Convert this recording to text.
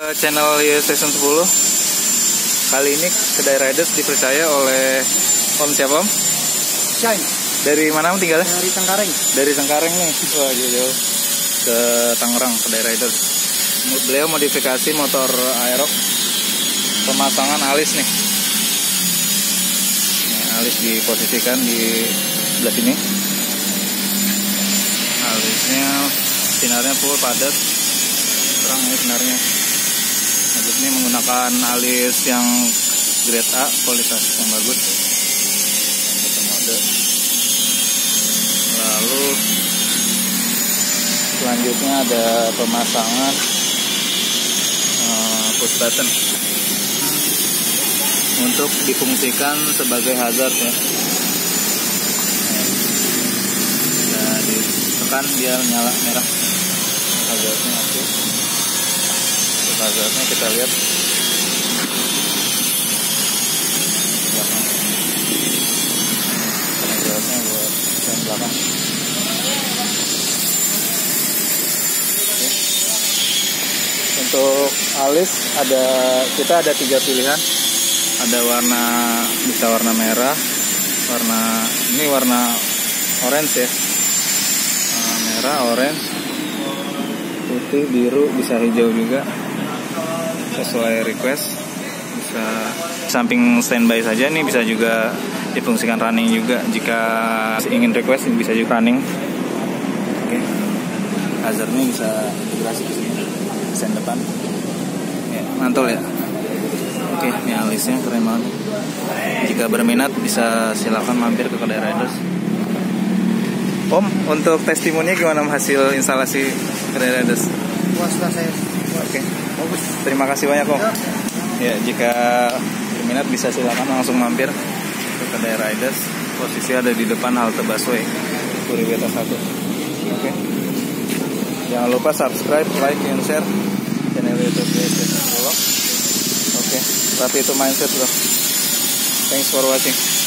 Channel YS Station 10 Kali ini kedai Riders dipercaya oleh Om siapa Om? Shine Dari mana Om tinggalnya? dari Tengkareng. Dari Sengkareng nih. Wah jauh-jauh Ke Tangerang, kedai Riders Beliau modifikasi motor Aerox Pemasangan alis nih. Ini alis diposisikan di sebelah sini. Alisnya Sinarnya full padat. Terang ya sinarnya Habis ini menggunakan alis yang grade A, kualitas yang bagus. Satu mode. Lalu selanjutnya ada pemasangan uh, push button untuk difungsikan sebagai hazard ya. Nah, ditekan dia nyala merah hazardnya aktif hazardnya kita lihat. Untuk alis ada kita ada tiga pilihan. Ada warna bisa warna merah warna ini warna orange ya. Nah, merah orange putih biru bisa hijau juga sesuai request bisa samping standby saja nih bisa juga difungsikan running juga. Jika ingin request bisa juga running. Oke. Hazardnya bisa integrasi ke sini sen depan. Ya, mantul ya. Oke ini alisnya keren banget. Jika berminat bisa silakan mampir ke kedai riders. Om, untuk testimoninya gimana hasil instalasi kedai riders? Puaslah saya. Terima kasih banyak Om. Ya, jika berminat bisa silakan langsung mampir ke kedai Riders. Posisi ada di depan halte busway Puri Beta 1. Oke. Jangan lupa subscribe, like, and share channel YouTube Station Oke, tapi itu mindset bro. Thanks for watching.